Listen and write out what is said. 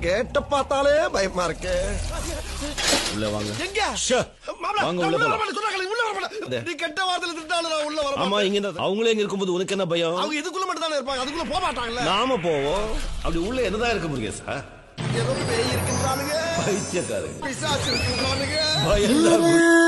கேட்ட பார்த்தாலே பயமா இருக்கு. உள்ள வாங்க. எங்க? வாங்க உள்ள உள்ள போலாம். உள்ள நீ கெட்ட வார்த்தையில திட்டாலும் நான் உள்ள வர ஆமா இங்க அவங்களே இங்க இருக்கும்போது உனக்கு என்ன பயம்? அவங்க இதுக்குள்ள மட்டும் தானே இருப்பாங்க அதுக்குள்ள போக மாட்டாங்கல்ல. நாம போவோம். அப்படி உள்ள என்னதான் இருக்கு சார் ஏதோ பேய் இருக்கின்றானுங்க. பைத்தியக்காரங்க. பிசாசு இருக்கின்றானுங்க. பயம்தான் முரு-